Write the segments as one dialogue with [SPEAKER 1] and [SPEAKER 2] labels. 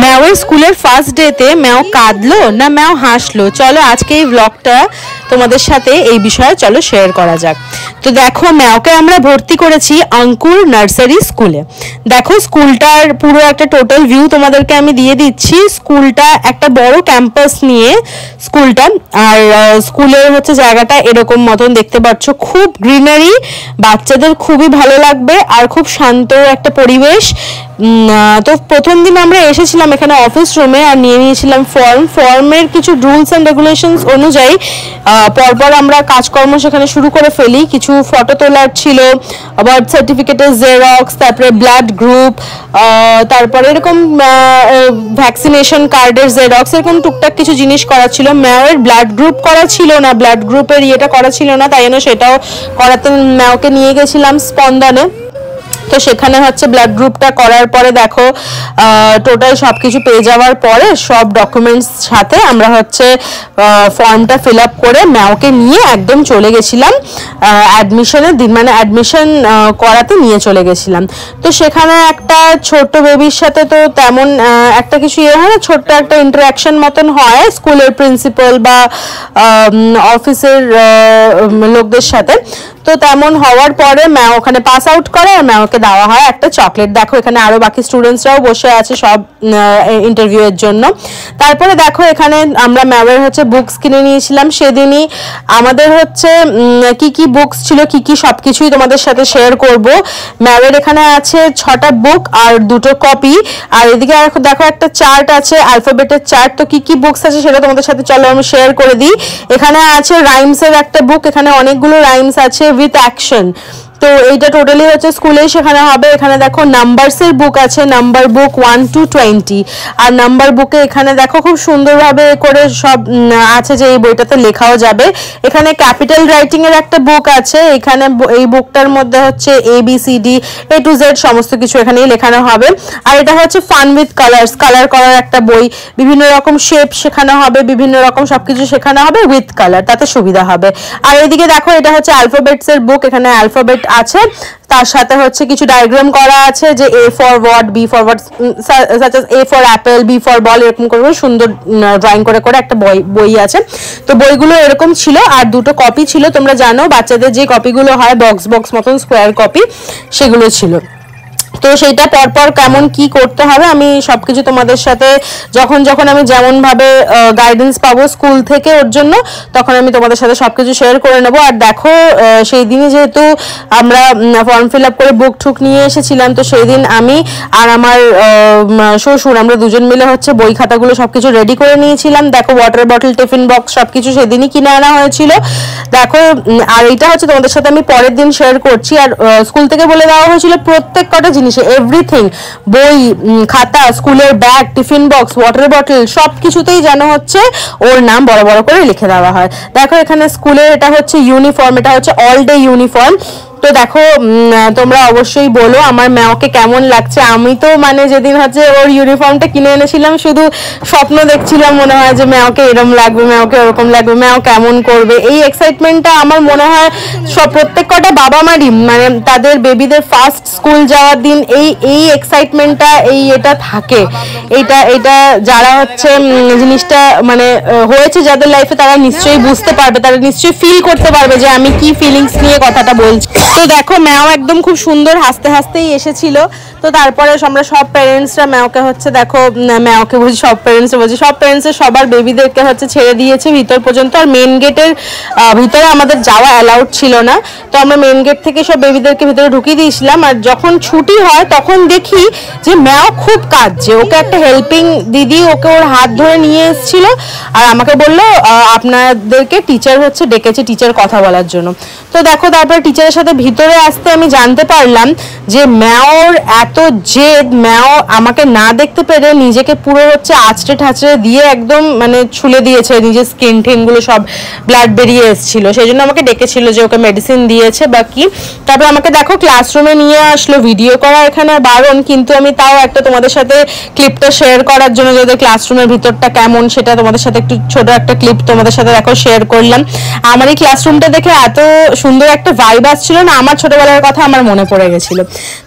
[SPEAKER 1] ম্যাওয়ের স্কুলের ফার্স্ট ডেতে ম্যাও কাঁদলো না ম্যাও হাসলো চলো আজকে এই ব্লগটা তোমাদের সাথে এই বিষয়ে চলো শেয়ার করা যাক। তো দেখো, ম্যাওকে আমরা ভর্তি করেছি অঙ্কুর নার্সারি স্কুলে। দেখো, স্কুলটার পুরো একটা টোটাল ভিউ তোমাদেরকে আমি দিয়ে দিচ্ছি। স্কুলটা একটা বড় ক্যাম্পাস নিয়ে স্কুলটা। আর স্কুলের হচ্ছে জায়গাটা এরকম মতন দেখতে পাচ্ছ। খুব গ্রিনারি বাচ্চাদের খুবই ভালো লাগবে আর খুব শান্ত একটা পরিবেশ। তো প্রথম দিন আমরা এসেছিলাম এখানে অফিস রুমে আর নিয়ে নিয়েছিলাম ফর্ম ফর্মের কিছু রুলস অ্যান্ড রেগুলেশনস অনুযায়ী পরপর আমরা কাজকর্ম সেখানে শুরু করে ফেলি। কিছু ফটো তোলার ছিল বার্থ সার্টিফিকেটের জেরক্স তারপরে ব্লাড গ্রুপ তারপরে এরকম ভ্যাকসিনেশন কার্ডের জেরক্স এরকম টুকটাক কিছু জিনিস করা ছিল। ম্যাওয়ের ব্লাড গ্রুপ করা ছিল না ব্লাড গ্রুপের ইয়েটা করা ছিল না, তাই জন্য সেটাও করাতে ম্যাওকে নিয়ে গেছিলাম স্পন্দনে। তো সেখানে হচ্ছে ব্লাড গ্রুপটা করার পরে দেখো টোটাল সব কিছু পেয়ে যাওয়ার পরে সব ডকুমেন্টস সাথে আমরা হচ্ছে ফর্মটা ফিল আপ করে ম্যাওকে নিয়ে একদম চলে গেছিলাম অ্যাডমিশনের দিন মানে অ্যাডমিশন করাতে নিয়ে চলে গেছিলাম। তো সেখানে একটা ছোট্ট বেবির সাথে তো তেমন একটা কিছু ইয়ে হয় না, ছোট্ট একটা ইন্টারাকশন মতন হয় স্কুলের প্রিন্সিপাল বা অফিসের লোকদের সাথে। তো তেমন হওয়ার পরে ম্যাও ওখানে পাস আউট করে, আর ম্যাওকে দেওয়া হয় একটা চকলেট দেখো, এখানে আরও বাকি স্টুডেন্টসরাও বসে আছে সব ইন্টারভিউ এর জন্য। তারপরে দেখো, এখানে আমরা ম্যামের হচ্ছে বুকস কিনে নিয়েছিলাম সেদিনই। আমাদের হচ্ছে কি কি বুকস ছিল, কি কি সব কিছুই তোমাদের সাথে শেয়ার করব। ম্যামের এখানে আছে ছটা বুক আর দুটো কপি আর এদিকে দেখো, একটা চার্ট আছে অ্যালফাবেটের চার্ট তো কি কি বুকস আছে সেটা তোমাদের সাথে চলো আমি শেয়ার করে দিই। এখানে আছে রাইমসের একটা বুক এখানে অনেকগুলো রাইমস আছে। উইথ অ্যাকশন তো এইটা টোটালি হচ্ছে স্কুলেই শেখানো হবে। এখানে দেখো নাম্বারস এর বুক আছে number book one two twenty আর নাম্বার বুকে এখানে দেখো খুব সুন্দরভাবে করে সব আছে যে এই বইটাতে লেখাও যাবে। এখানে ক্যাপিটাল রাইটিং এর একটা বুক আছে। এখানে এই বুকটার মধ্যে হচ্ছে A B C D A to Z সমস্ত কিছু এখানেই লেখানো হবে। আর এটা হচ্ছে ফান উইথ কালার্স কালার করার একটা বই। বিভিন্ন রকম শেপ শেখানো হবে, বিভিন্ন রকম সবকিছু শেখানো হবে উইথ কালার তাতে সুবিধা হবে। আর এদিকে দেখো এটা হচ্ছে অ্যালফাবেটস এর বুক এখানে অ্যালফাবেট আছে। তার সাথে হচ্ছে কিছু ডায়াগ্রাম করা আছে যে A for word B for word such A for apple B for ball এরকম করে সুন্দর ড্রয়িং করে করে একটা বই বই আছে। তো বইগুলো এরকম ছিল আর দুটো কপি ছিল, তোমরা জানো, বাচ্চাদের যে কপিগুলো হয় বক্স বক্স মতন স্কোয়ার কপি সেগুলো ছিল। তো সেইটা পরপর কেমন কি করতে হবে, আমি সবকিছু তোমাদের সাথে যখন যখন আমি যেমন ভাবে গাইডেন্স পাবো স্কুল থেকে ওর জন্য, তখন আমি তোমাদের সাথে সবকিছু শেয়ার করে নেব। আর দেখো সেই দিনই যেহেতু আমরা ফর্ম ফিল আপ করে বুক ঠুক নিয়ে এসেছিলাম, তো সেই দিন আমি আর আমার শ্বশুর, আমরা দুজন মিলে হচ্ছে বই খাতাগুলো সবকিছু রেডি করে নিয়েছিলাম। দেখো ওয়াটার বটল টিফিন বক্স সবকিছু সেদিনই কিনে আনা হয়েছিল। দেখো আর এটা হচ্ছে তোমাদের সাথে আমি পরের দিন শেয়ার করছি। আর স্কুল থেকে বলে দেওয়া হয়েছিল, প্রত্যেক কটা জিনিসে এভরিথিং বই খাতা, স্কুলের bag tiffin box water bottle সব কিছুতেই যেন হচ্ছে ওর নাম বড় বড় করে লিখে দেওয়া হয়। দেখো এখানে স্কুলের এটা হচ্ছে ইউনিফর্ম এটা হচ্ছে অল ডে ইউনিফর্ম তো দেখো তোমরা অবশ্যই বলো আমার ম্যাওকে কেমন লাগছে। আমি তো মানে যেদিন হচ্ছে ওর ইউনিফর্মটা কিনে এনেছিলাম, শুধু স্বপ্ন দেখছিলাম মনে হয় যে ম্যাওকে এরম লাগবে, ম্যাওকে ওরকম লাগবে, ম্যাও কেমন করবে। এই এক্সাইটমেন্টটা আমার মনে হয় সব প্রত্যেক কটা বাবা মারই মানে তাদের বেবিদের ফার্স্ট স্কুল যাওয়ার দিন এই এই এক্সাইটমেন্টটা এই এটা থাকে। এটা এটা যারা হচ্ছে জিনিসটা মানে হয়েছে যাদের লাইফে তারা নিশ্চয়ই বুঝতে পারবে, তারা নিশ্চয়ই ফিল করতে পারবে যে আমি কি ফিলিংস নিয়ে কথাটা বলছি। তো দেখো, ম্যাও একদম খুব সুন্দর হাসতে হাসতেই এসেছিল। তো তারপরে আমরা সব প্যারেন্টসরা ম্যাওকে হচ্ছে দেখো ম্যাওকে বলছি, সব প্যারেন্টস বলছি, সব প্যারেন্টসের সবার বেবিদেরকে হচ্ছে ছেড়ে দিয়েছে ভিতর পর্যন্ত। আর মেন গেটের ভিতরে আমাদের যাওয়া অ্যালাউড ছিল না। তো আমরা মেন গেট থেকে সব বেবিদেরকে ভিতরে ঢুকিয়ে দিয়েছিলাম। আর যখন ছুটি হয়, তখন দেখি যে ম্যাও খুব কাঁদছে। ওকে একটা হেল্পিং দিদি ওকে ওর হাত ধরে নিয়ে এসেছিল। আর আমাকে বলল আপনাদেরকে টিচার হচ্ছে ডেকেছে টিচার কথা বলার জন্য। তো দেখো, তারপরে টিচারের সাথে ভিতরে আসতে আমি জানতে পারলাম যে ম্যাওর এত জেদ, ম্যাও আমাকে না দেখতে পেরে নিজেকে পুরো হচ্ছে আছড়ে ঠাচড়ে দিয়ে একদম মানে ছুলে দিয়েছে, নিজের স্কিন টিনগুলো সব ব্লাড বেরিয়ে এসেছিল। সেই জন্য আমাকে ডেকেছিল যে ওকে মেডিসিন দিয়েছে বা কি। তারপর আমাকে দেখো ক্লাসরুমে নিয়ে আসলো ভিডিও করা এখানে বারণ, কিন্তু আমি তাও একটা তোমাদের সাথে ক্লিপটা শেয়ার করার জন্য যাদের ক্লাসরুমের ভিতরটা কেমন, সেটা তোমাদের সাথে একটু ছোট একটা ক্লিপ তোমাদের সাথে দেখো শেয়ার করলাম। আমার এই ক্লাসরুমটা দেখে এত সুন্দর একটা ভাইব আসছিল না আমার ছোটবেলার কথা আমার মনে পড়ে গেছিল।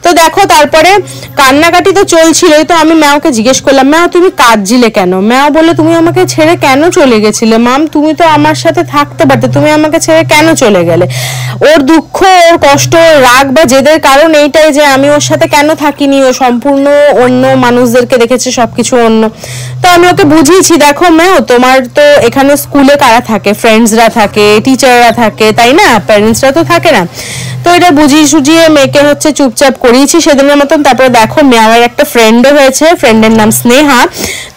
[SPEAKER 1] তো দেখো, তারপরে কান্নাকাটি তো চলছিলই, তো আমি ম্যাওকে জিজ্ঞেস করলাম, ম্যাও, তুমি কাঁদছিলে কেন? ম্যাও বলে তুমি আমাকে ছেড়ে কেন চলে গেছিলে, মাম? তুমি তো আমার সাথে থাকতে পারতে, তুমি আমাকে ছেড়ে কেন চলে গেলে? ওর দুঃখ, ওর কষ্ট রাগ বা জেদের কারণ এইটাই যে আমি ওর সাথে কেন থাকিনি, ও সম্পূর্ণ অন্য মানুষদেরকে দেখেছে, সবকিছু অন্য। তো আমি ওকে বুঝিয়েছি, দেখো ম্যাও, তোমার তো এখানে স্কুলে কারা থাকে? ফ্রেন্ডসরা থাকে টিচাররা থাকে, তাই না? প্যারেন্টসরা তো থাকে না। তো এটা বুঝিয়ে সুঝিয়ে মেয়েকে হচ্ছে চুপচাপ করিয়েছি। সেদিনের মতন তারপরে দেখো মেয়ার একটা ফ্রেন্ডও হয়েছে ফ্রেন্ডের নাম স্নেহা।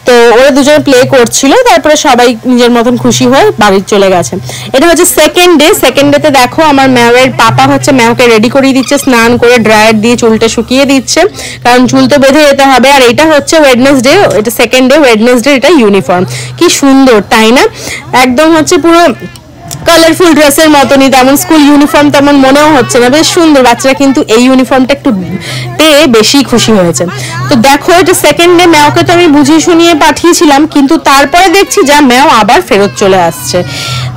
[SPEAKER 1] তো ওরা দুজনে প্লে করছিল, তারপরে সবাই নিজের মতন খুশি হয়ে বাড়ি চলে গেছে। এটা হচ্ছে সেকেন্ড ডে সেকেন্ড ডেতে দেখো আমার ম্যাওয়ের পাপা হচ্ছে ম্যাওকে রেডি করিয়ে দিচ্ছে, স্নান করে ড্রায়ার দিয়ে চুলটা শুকিয়ে দিচ্ছে। কারণ চুল তো বেঁধে যেতে হবে, আর এটা হচ্ছে ওয়েডনেসডে এটা সেকেন্ড ডে ওয়েডনেসডে এটা ইউনিফর্ম কি সুন্দর, তাই না? একদম হচ্ছে পুরো কালারফুল ড্রেসের মতনই, তেমন স্কুল ইউনিফর্ম তেমন মনেও হচ্ছে না। বেশ সুন্দর, বাচ্চারা কিন্তু এই ইউনিফর্মটা একটু পেয়ে বেশি খুশি হয়েছে। তো দেখো, এটা সেকেন্ড ডে ম্যাওকে তো আমি বুঝিয়ে শুনিয়ে পাঠিয়েছিলাম, কিন্তু তারপরে দেখছি যা, ম্যাও আবার ফেরত চলে আসছে।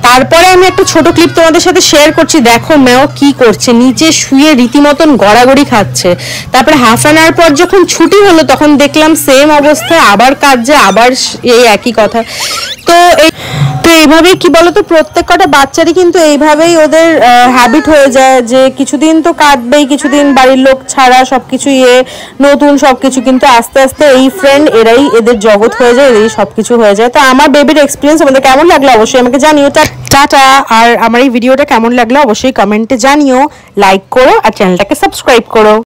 [SPEAKER 1] তারপরে আমি একটা ছোট ক্লিপ তোমাদের সাথে শেয়ার করছি। দেখো, ম্যাও কি করছে, নিচে শুয়ে রীতিমতন গড়াগড়ি খাচ্ছে। তারপরে হাফ অ্যান আওয়ার পর যখন ছুটি হলো, তখন দেখলাম সেম অবস্থায় আবার কাঁদছে, আবার এই একই কথা। তো এই এইভাবেই কি বলতো, প্রত্যেক কটা বাচ্চারই কিন্তু এইভাবেই ওদের হ্যাবিট হয়ে যায় যে কিছুদিন তো কাঁদবেই কিছুদিন বাড়ির লোক ছাড়া সবকিছু ইয়ে নতুন সবকিছু কিন্তু আস্তে আস্তে এই ফ্রেন্ড এরাই এদের জগৎ হয়ে যায়, এরাই সবকিছু হয়ে যায়। তো আমার বেবির এক্সপিরিয়েন্স আমাদের কেমন লাগল অবশ্যই আমাকে জানিও। টাটা। আর আমার এই ভিডিওটা কেমন লাগল অবশ্যই কমেন্টে জানিও লাইক করো আর চ্যানেলটাকে সাবস্ক্রাইব করো।